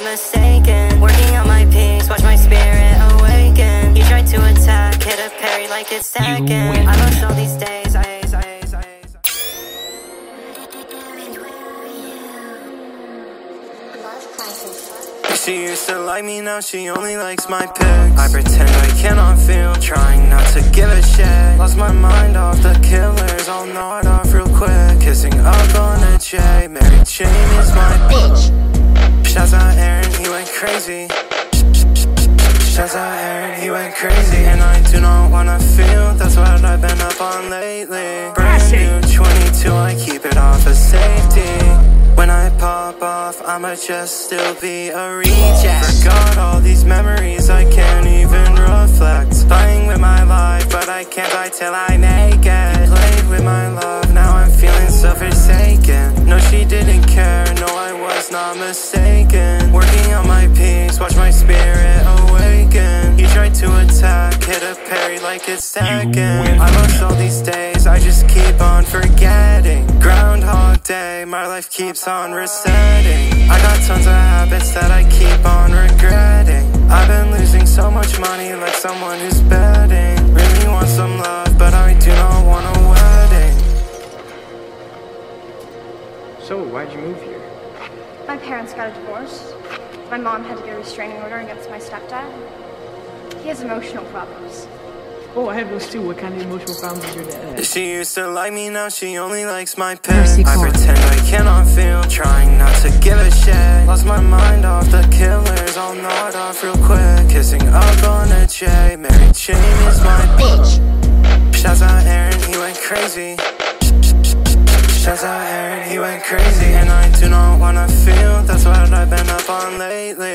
not mistaken. Working on my peaks, watch my spirit awaken. He tried to attack, hit a parry like it's second. I lost all these days, I ace, I ace, I ace. She used to like me, now she only likes my pics I pretend I cannot feel, trying not to give a shit Lost my mind off the killers, I'll nod off real quick Kissing up on a J, Mary Jane is my bitch Shouts out he went crazy And I do not wanna feel, that's what I've been up on lately. Brand new 22, I keep it off of safety. When I pop off, I'ma just still be a reject. Forgot all these memories, I can't even reflect. Playing with my life, but I can't die till I make it. Played with my love, now I'm feeling so forsaken No, she didn't care, no, I was not mistaken. Working on my peace, watch my spirit awaken He tried to attack, hit a parry like it's second I lost all these days, I just keep on forgetting. Groundhog Day, my life keeps on resetting. I got tons of habits that I keep on regretting. I've been losing so much money like someone who's betting. Really want some love, but I do not want a wedding. So, why'd you move here? My parents got a divorce. My mom had to get a restraining order against my stepdad. He has emotional problems. Oh, I have those too. What kind of emotional problems does your dad have? She used to like me, now she only likes my Mercy I pretend I cannot feel, trying not to give a shit. Lost my mind off the killers, I'll nod off real quick. Kissing up on a J, Mary Jane is my bitch. Shouts out Arrant, he went crazy. Shouts out Arrant, he went crazy. And I do not wanna feel, that's what I've been up on lately